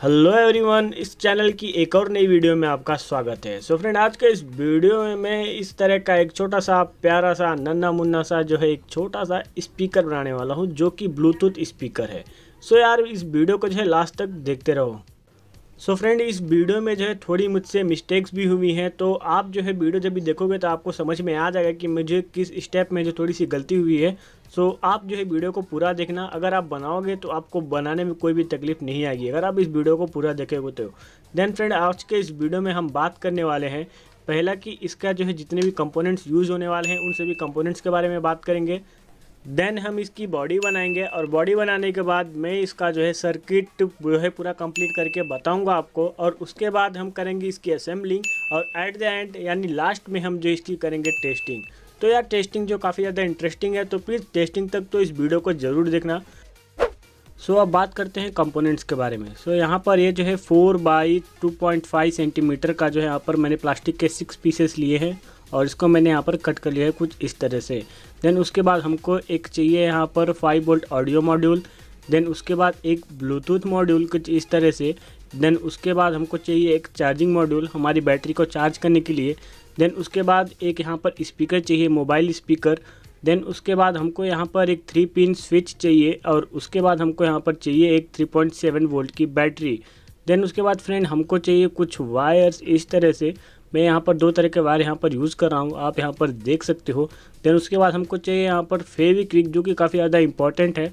Hello everyone इस channel की एक और नई वीडियो में आपका स्वागत है। सो so फ्रेंड आज के इस वीडियो में मैं इस तरह का एक छोटा सा, प्यारा सा नन्ना मुन्ना सा जो है, एक छोटा सा स्पीकर बनाने वाला हूँ, जो कि ब्लूटूथ स्पीकर है। सो so यार, इस वीडियो को जो है लास्ट तक देखते रहो। सो so फ्रेंड इस वीडियो में जो है, थोड़ी मुझसे मिस्टेक्स भी हुई हैं तो आप जो है वीडियो जब भी देखोगे तो आपको समझ में आ जाएगा कि मुझे किस स्टेप में जो थोड़ी सी गलती हुई है सो so, आप जो है वीडियो को पूरा देखना। अगर आप बनाओगे तो आपको बनाने में कोई भी तकलीफ़ नहीं आएगी। अगर आप इस वीडियो को पूरा देखेगे तो देन फ्रेंड आज के इस वीडियो में हम बात करने वाले हैं। पहला कि इसका जो है जितने भी कंपोनेंट्स यूज़ होने वाले हैं उन सभी कंपोनेंट्स के बारे में बात करेंगे। देन हम इसकी बॉडी बनाएँगे और बॉडी बनाने के बाद मैं इसका जो है सर्किट जो है पूरा कंप्लीट करके बताऊँगा आपको। और उसके बाद हम करेंगे इसकी असेंबलिंग और एट द एंड यानी लास्ट में हम जो इसकी करेंगे टेस्टिंग तो यार टेस्टिंग जो काफ़ी ज़्यादा इंटरेस्टिंग है तो प्लीज़ टेस्टिंग तक तो इस वीडियो को ज़रूर देखना। सो so, अब बात करते हैं कंपोनेंट्स के बारे में। सो so, यहाँ पर ये जो है four by two point five centimetre का जो है यहाँ पर मैंने प्लास्टिक के सिक्स पीसेस लिए हैं और इसको मैंने यहाँ पर कट कर लिया है कुछ इस तरह से। देन उसके बाद हमको एक चाहिए यहाँ पर five volt audio module then उसके बाद एक ब्लूटूथ मॉड्यूल कुछ इस तरह से। देन उसके बाद हमको चाहिए एक चार्जिंग मॉड्यूल हमारी बैटरी को चार्ज करने के लिए। देन उसके बाद एक यहाँ पर स्पीकर चाहिए मोबाइल स्पीकर देन उसके बाद हमको यहाँ पर एक थ्री पिन स्विच चाहिए और उसके बाद हमको यहाँ पर चाहिए एक थ्री पॉइंट सेवन वोल्ट की बैटरी देन उसके बाद फ्रेंड हमको चाहिए कुछ वायर्स इस तरह से। मैं यहाँ पर दो तरह के वायर यहाँ पर यूज़ कर रहा हूँ, आप यहाँ पर देख सकते हो। देन उसके बाद हमको चाहिए यहाँ पर फेविक्विक जो कि काफ़ी ज़्यादा इंपॉर्टेंट है।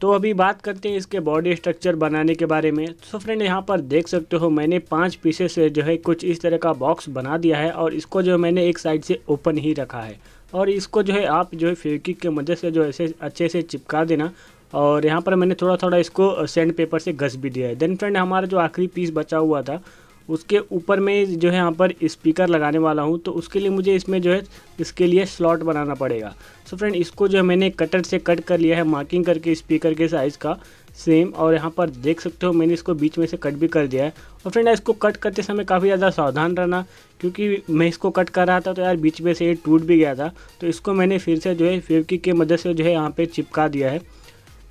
तो अभी बात करते हैं इसके बॉडी स्ट्रक्चर बनाने के बारे में। तो फ्रेंड यहाँ पर देख सकते हो मैंने पाँच पीसेस से जो है कुछ इस तरह का बॉक्स बना दिया है और इसको जो मैंने एक साइड से ओपन ही रखा है। और इसको जो है आप जो है फेविक्विक के मदद से जो ऐसे अच्छे से चिपका देना और यहाँ पर मैंने थोड़ा थोड़ा इसको सेंड पेपर से घस भी दिया है। देन फ्रेंड हमारा जो आखिरी पीस बचा हुआ था उसके ऊपर में जो है यहाँ पर स्पीकर लगाने वाला हूँ तो उसके लिए मुझे इसमें जो है, इसके लिए स्लॉट बनाना पड़ेगा। सो so फ्रेंड इसको जो है मैंने कटर से कट कर लिया है मार्किंग करके स्पीकर के साइज़ का सेम और यहाँ पर देख सकते हो मैंने इसको बीच में से कट भी कर दिया है। और फ्रेंड इसको कट करते समय काफ़ी ज़्यादा सावधान रहना, क्योंकि मैं इसको कट कर रहा था तो यार बीच में से ये टूट भी गया था तो इसको मैंने फिर से जो है फेवकी के मदद से जो है यहाँ पर चिपका दिया है।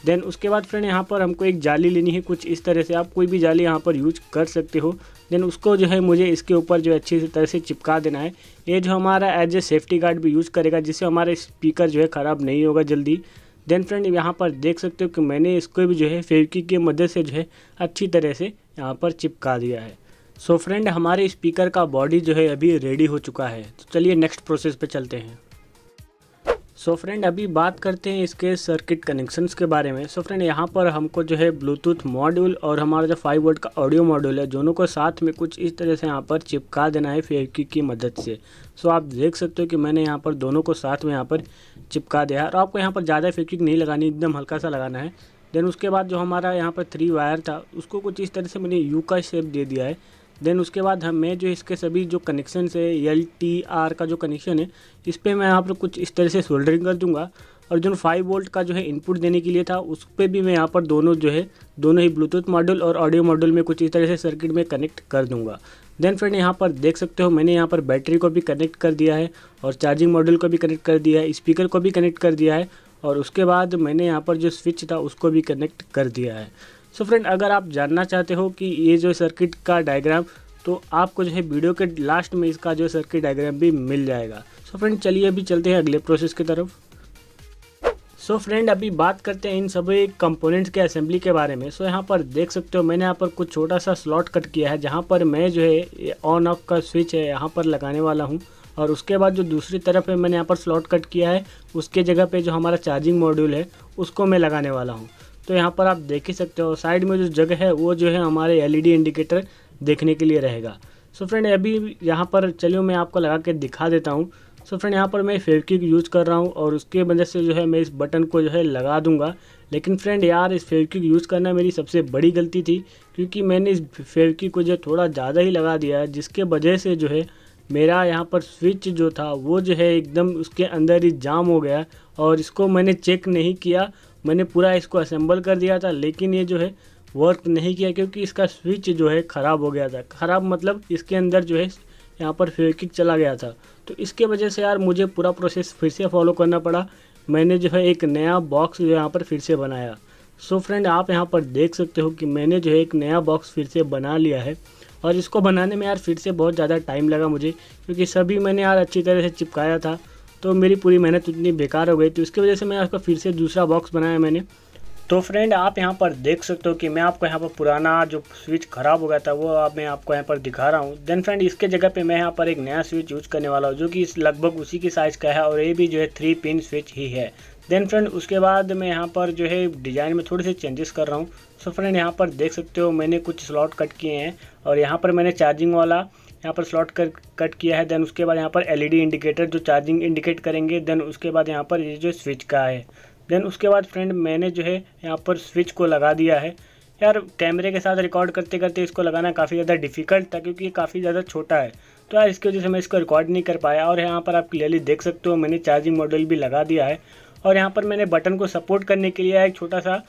देन उसके बाद फ्रेंड यहाँ पर हमको एक जाली लेनी है कुछ इस तरह से। आप कोई भी जाली यहाँ पर यूज़ कर सकते हो। देन उसको जो है मुझे इसके ऊपर जो अच्छी तरह से चिपका देना है। ये जो हमारा एज ए सेफ्टी गार्ड भी यूज़ करेगा, जिससे हमारा स्पीकर जो है ख़राब नहीं होगा जल्दी। देन फ्रेंड यहाँ पर देख सकते हो कि मैंने इसको भी जो है फेवकी की मदद से जो है अच्छी तरह से यहाँ पर चिपका दिया है। सो so फ्रेंड हमारे स्पीकर का बॉडी जो है अभी रेडी हो चुका है। तो चलिए नेक्स्ट प्रोसेस पे चलते हैं। सो so फ्रेंड अभी बात करते हैं इसके सर्किट कनेक्शंस के बारे में। सो so फ्रेंड यहाँ पर हमको जो है ब्लूटूथ मॉड्यूल और हमारा जो फाइव वोल्ट का ऑडियो मॉड्यूल है, दोनों को साथ में कुछ इस तरह से यहाँ पर चिपका देना है फेवकी की मदद से। सो so आप देख सकते हो कि मैंने यहाँ पर दोनों को साथ में यहाँ पर चिपका दिया है। और आपको यहाँ पर ज़्यादा फेवकिक नहीं लगानी एकदम हल्का सा लगाना है। देन उसके बाद जो हमारा यहाँ पर थ्री वायर था, उसको कुछ इस तरह से मैंने यू का शेप दे दिया है। देन उसके बाद हम मैं जो इसके सभी जो कनेक्शन है एल टी आर का जो कनेक्शन है, इस पर मैं यहाँ पर कुछ इस तरह से सोल्डरिंग कर दूँगा। और जो फाइव वोल्ट का जो है इनपुट देने के लिए था, उस पर भी मैं यहाँ पर दोनों जो है, दोनों ही ब्लूटूथ मॉड्यूल और ऑडियो मॉड्यूल में कुछ इस तरह से सर्किट में कनेक्ट कर दूँगा। देन फ्रेंड यहाँ पर देख सकते हो, मैंने यहाँ पर बैटरी को भी कनेक्ट कर दिया है और चार्जिंग मॉड्यूल को भी कनेक्ट कर दिया है स्पीकर को भी कनेक्ट कर दिया है और उसके बाद मैंने यहाँ पर जो स्विच था, उसको भी कनेक्ट कर दिया है। सो फ्रेंड अगर आप जानना चाहते हो कि ये जो सर्किट का डायग्राम तो आपको जो है वीडियो के लास्ट में इसका जो सर्किट डायग्राम भी मिल जाएगा। सो फ्रेंड चलिए अभी चलते हैं अगले प्रोसेस की तरफ़। सो so फ्रेंड अभी बात करते हैं इन सभी कंपोनेंट्स के असेंबली के बारे में। सो so यहाँ पर देख सकते हो, मैंने यहाँ पर कुछ छोटा सा स्लॉट कट किया है, जहाँ पर मैं जो है ऑन ऑफ़ का स्विच है यहाँ पर लगाने वाला हूँ। और उसके बाद जो दूसरी तरफ़ है, मैंने यहाँ पर स्लॉट कट किया है, उसके जगह पे जो हमारा चार्जिंग मॉड्यूल है, उसको मैं लगाने वाला हूँ। तो यहाँ पर आप देख ही सकते हो, साइड में जो जगह है, वो जो है हमारे एलईडी इंडिकेटर देखने के लिए रहेगा। सो so फ्रेंड अभी यहाँ पर चलिए मैं आपको लगा के दिखा देता हूँ। सो so फ्रेंड यहाँ पर मैं फेवकिक यूज़ कर रहा हूँ और उसके वजह से जो है मैं इस बटन को जो है लगा दूँगा। लेकिन फ्रेंड यार, इस फेवकिक यूज़ करना मेरी सबसे बड़ी गलती थी, क्योंकि मैंने इस फेवकिक को जो थोड़ा ज़्यादा ही लगा दिया है, जिसके वजह से जो है मेरा यहाँ पर स्विच जो था, वो जो है एकदम उसके अंदर ही जाम हो गया और इसको मैंने चेक नहीं किया। मैंने पूरा इसको असेंबल कर दिया था, लेकिन ये जो है वर्क नहीं किया क्योंकि इसका स्विच जो है ख़राब हो गया था। ख़राब मतलब इसके अंदर जो है, यहाँ पर फेविक चला गया था। तो इसके वजह से यार मुझे पूरा प्रोसेस फिर से फॉलो करना पड़ा। मैंने जो है एक नया बॉक्स जो यहाँ पर फिर से बनाया। सो so फ्रेंड आप यहाँ पर देख सकते हो कि मैंने जो है एक नया बॉक्स फिर से बना लिया है। और इसको बनाने में यार फिर से बहुत ज़्यादा टाइम लगा मुझे, क्योंकि सभी मैंने यार अच्छी तरह से चिपकाया था। तो मेरी पूरी मेहनत उतनी बेकार हो गई थी, उसकी वजह से मैं आपका फिर से दूसरा बॉक्स बनाया मैंने। तो फ्रेंड आप यहाँ पर देख सकते हो कि मैं आपको यहाँ पर पुराना जो स्विच ख़राब हो गया था, वो आप मैं आपको यहाँ पर दिखा रहा हूँ। देन फ्रेंड इसके जगह पे मैं यहाँ पर एक नया स्विच यूज़ करने वाला हूँ, जो कि लगभग उसी की साइज़ का है और ये भी जो है थ्री पिन स्विच ही है। देन फ्रेंड उसके बाद मैं यहाँ पर जो है डिज़ाइन में थोड़े से चेंजेस कर रहा हूँ। सो फ्रेंड यहाँ पर देख सकते हो मैंने कुछ स्लॉट कट किए हैं और यहाँ पर मैंने चार्जिंग वाला यहाँ पर स्लॉट कर कट किया है देन उसके बाद यहाँ पर एलईडी इंडिकेटर जो चार्जिंग इंडिकेट करेंगे देन उसके बाद यहाँ पर ये जो स्विच का है। देन उसके बाद फ्रेंड मैंने जो है यहाँ पर स्विच को लगा दिया है। यार कैमरे के साथ रिकॉर्ड करते करते इसको लगाना काफ़ी ज़्यादा डिफ़िकल्ट था, क्योंकि ये काफ़ी ज़्यादा छोटा है। तो यार इसकी वजह से मैं इसको रिकॉर्ड नहीं कर पाया, और यहाँ पर आप क्लियरली देख सकते हो मैंने चार्जिंग मॉडल भी लगा दिया है। और यहाँ पर मैंने बटन को सपोर्ट करने के लिए एक छोटा सा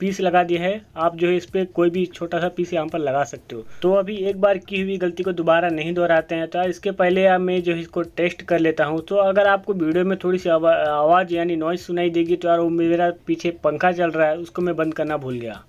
पीस लगा दिया है। आप जो है इस पर कोई भी छोटा सा पीस यहाँ पर लगा सकते हो। तो अभी एक बार की हुई गलती को दोबारा नहीं दोहराते हैं तो इसके पहले मैं जो है इसको टेस्ट कर लेता हूँ। तो अगर आपको वीडियो में थोड़ी सी आवाज़ यानी नॉइज़ सुनाई देगी तो यार वो मेरा पीछे पंखा चल रहा है, उसको मैं बंद करना भूल गया।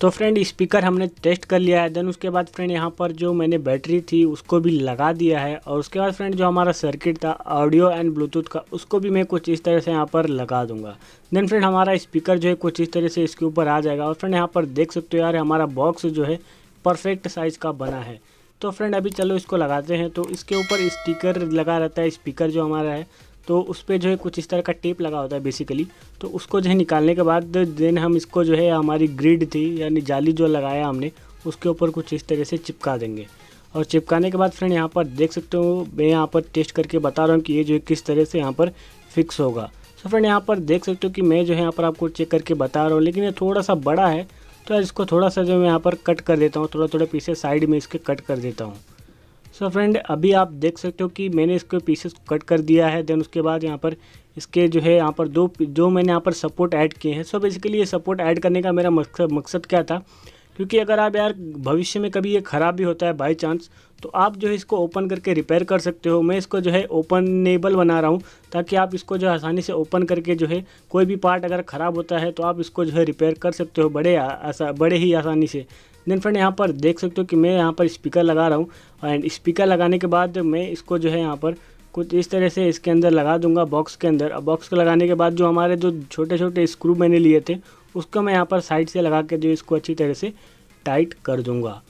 तो फ्रेंड स्पीकर हमने टेस्ट कर लिया है. देन उसके बाद फ्रेंड यहाँ पर जो मैंने बैटरी थी, उसको भी लगा दिया है. और उसके बाद फ्रेंड जो हमारा सर्किट था ऑडियो एंड ब्लूटूथ का, उसको भी मैं कुछ इस तरह से यहाँ पर लगा दूँगा. देन फ्रेंड हमारा स्पीकर जो है, कुछ इस तरह से इसके ऊपर आ जाएगा. और फ्रेंड यहाँ पर देख सकते हो यार, हमारा बॉक्स जो है परफेक्ट साइज़ का बना है. तो फ्रेंड अभी चलो इसको लगाते हैं. तो इसके ऊपर स्टिकर लगा रहता है स्पीकर जो हमारा है. तो उस पर जो है कुछ इस तरह का टेप लगा होता है बेसिकली तो उसको जो है निकालने के बाद देन हम इसको जो है, हमारी ग्रिड थी, यानी जाली जो लगाया हमने, उसके ऊपर कुछ इस तरह से चिपका देंगे। और चिपकाने के बाद फ्रेंड यहाँ पर देख सकते हो, मैं यहाँ पर टेस्ट करके बता रहा हूँ कि ये जो है किस तरह से यहाँ पर फिक्स होगा। सो फ्रेंड यहाँ पर देख सकते हो कि मैं जो है यहाँ पर आपको चेक करके बता रहा हूँ, लेकिन ये थोड़ा सा बड़ा है तो इसको थोड़ा सा जो मैं यहाँ पर कट कर देता हूँ थोड़ा थोड़ा पीछे साइड में इसके कट कर देता हूँ। सो so फ्रेंड अभी आप देख सकते हो कि मैंने इसके पीसेस को कट कर दिया है। देन उसके बाद यहाँ पर इसके जो है, यहाँ पर दो, जो मैंने यहाँ पर सपोर्ट ऐड किए हैं। सो बेसिकली ये सपोर्ट ऐड करने का मेरा मकसद मकसद क्या था? क्योंकि अगर आप यार भविष्य में कभी ये ख़राब भी होता है बाई चांस तो आप जो है इसको ओपन करके रिपेयर कर सकते हो। मैं इसको जो है ओपनेबल बना रहा हूँ, ताकि आप इसको जो आसानी से ओपन करके जो है कोई भी पार्ट अगर ख़राब होता है तो आप इसको जो है रिपेयर कर सकते हो बड़े आसा, बड़े ही आसानी से। देन फ्रेंड यहाँ पर देख सकते हो कि मैं यहाँ पर स्पीकर लगा रहा हूँ। एंड स्पीकर लगाने के बाद मैं इसको जो है यहाँ पर कुछ इस तरह से इसके अंदर लगा दूँगा बॉक्स के अंदर। अब बॉक्स को लगाने के बाद जो हमारे जो छोटे छोटे स्क्रू मैंने लिए थे, उसको मैं यहाँ पर साइड से लगा के जो इसको अच्छी तरह से टाइट कर दूँगा।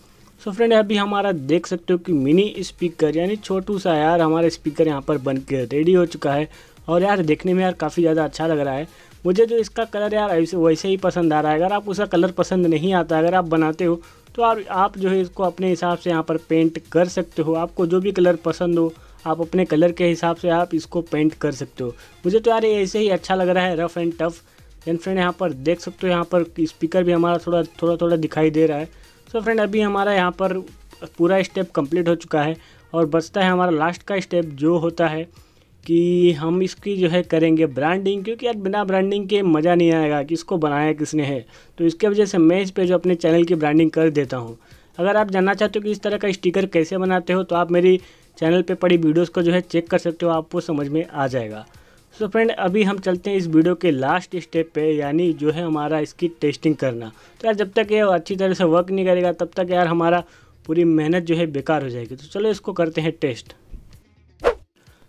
सो फ्रेंड अभी हमारा देख सकते हो कि मिनी स्पीकर यानी छोटू सा यार हमारा स्पीकर यहाँ पर बन के रेडी हो चुका है। और यार देखने में यार काफ़ी ज़्यादा अच्छा लग रहा है। मुझे जो इसका कलर यार ऐसे वैसे ही पसंद आ रहा है। अगर आप उसका कलर पसंद नहीं आता, अगर आप बनाते हो तो आप आप जो है इसको अपने हिसाब से यहाँ पर पेंट कर सकते हो। आपको जो भी कलर पसंद हो, आप अपने कलर के हिसाब से आप इसको पेंट कर सकते हो। मुझे तो यार ये ऐसे ही अच्छा लग रहा है rough and tough then friend यहाँ पर देख सकते हो, यहाँ पर स्पीकर भी हमारा थोड़ा थोड़ा थोड़ा दिखाई दे रहा है। सो फ्रेंड अभी हमारा यहाँ पर पूरा स्टेप कंप्लीट हो चुका है और बचता है हमारा लास्ट का स्टेप जो होता है। कि हम इसकी जो है करेंगे ब्रांडिंग क्योंकि यार बिना ब्रांडिंग के मज़ा नहीं आएगा कि इसको बनाया किसने है। तो इसके वजह से मैं इस पर जो अपने चैनल की ब्रांडिंग कर देता हूँ। अगर आप जानना चाहते हो कि इस तरह का स्टिकर कैसे बनाते हो तो आप मेरी चैनल पे पड़ी वीडियोस को जो है चेक कर सकते हो, आपको समझ में आ जाएगा। सो so फ्रेंड अभी हम चलते हैं इस वीडियो के लास्ट स्टेप पे, यानी जो है हमारा इसकी टेस्टिंग करना। तो यार जब तक ये अच्छी तरह से वर्क नहीं करेगा, तब तक यार हमारा पूरी मेहनत जो है बेकार हो जाएगी। तो चलो इसको करते हैं टेस्ट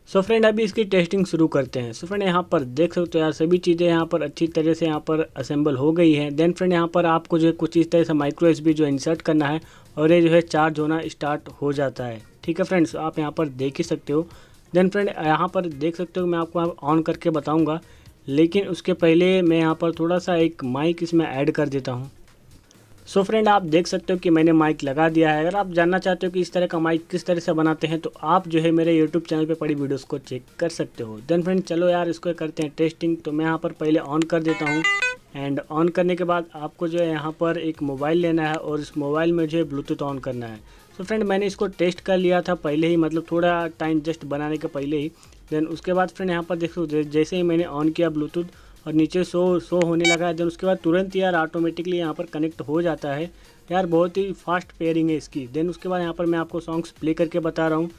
सो फ्रेंड अभी इसकी टेस्टिंग शुरू करते हैं। सो फ्रेंड यहाँ पर देख सकते हो यार, सभी चीज़ें यहाँ पर अच्छी तरह से यहाँ पर असेंबल हो गई हैं। देन फ्रेंड यहाँ पर आपको जो है कुछ इस तरह से माइक्रो एस जो इंसर्ट करना है और ये जो है चार्ज होना स्टार्ट हो जाता है। ठीक है फ्रेंड्स आप यहाँ पर देख ही सकते हो। देन फ्रेंड यहाँ पर देख सकते हो, मैं आपको ऑन करके बताऊँगा। लेकिन उसके पहले मैं यहाँ पर थोड़ा सा एक माइक इसमें ऐड कर देता हूँ। सो फ्रेंड आप देख सकते हो कि मैंने माइक लगा दिया है। अगर आप जानना चाहते हो कि इस तरह का माइक किस तरह से बनाते हैं तो आप जो है मेरे यूट्यूब चैनल पे पड़ी वीडियोस को चेक कर सकते हो। देन फ्रेंड चलो यार, इसको करते हैं टेस्टिंग तो मैं यहाँ पर पहले ऑन कर देता हूँ। एंड ऑन करने के बाद आपको जो है यहाँ पर एक मोबाइल लेना है और इस मोबाइल में जो है ब्लूटूथ ऑन करना है। So फ्रेंड मैंने इसको टेस्ट कर लिया था पहले ही मतलब थोड़ा टाइम जस्ट बनाने के पहले ही। देन उसके बाद फ्रेंड यहाँ पर देखो, जैसे ही मैंने ऑन किया ब्लूटूथ और नीचे शो शो होने लगा है देन उसके बाद तुरंत यार ऑटोमेटिकली यहाँ पर कनेक्ट हो जाता है। यार बहुत ही फास्ट पेयरिंग है इसकी। देन उसके बाद यहाँ पर मैं आपको सॉन्ग्स प्ले करके बता रहा हूँ।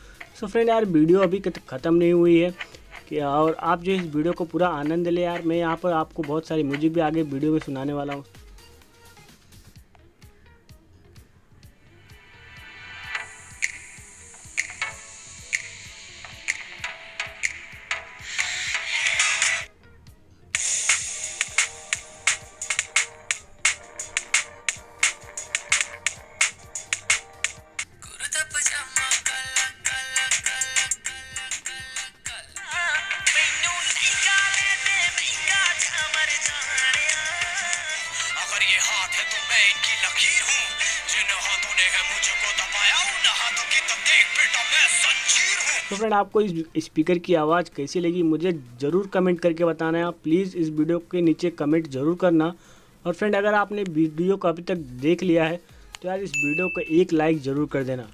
सो फ्रेंड यार वीडियो अभी ख़त्म नहीं हुई है। कि और आप जो इस वीडियो को पूरा आनंद ले यार, मैं यहाँ पर आपको बहुत सारी म्यूज़िक भी आगे वीडियो में सुनाने वाला हूँ। तो फ्रेंड आपको इस स्पीकर की आवाज़ कैसी लगी, मुझे ज़रूर कमेंट करके बताना है। प्लीज़ इस वीडियो के नीचे कमेंट ज़रूर करना। और फ्रेंड अगर आपने वीडियो को अभी तक देख लिया है तो यार इस वीडियो को एक लाइक ज़रूर कर देना।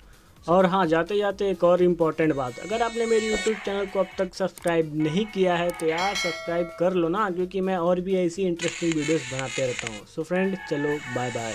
और हाँ जाते जाते एक और इंपॉर्टेंट बात। अगर आपने मेरे यूट्यूब चैनल को अब तक सब्सक्राइब नहीं किया है तो यार सब्सक्राइब कर लो ना, क्योंकि मैं और भी ऐसी इंटरेस्टिंग वीडियोस बनाते रहता हूँ। सो फ्रेंड चलो बाय बाय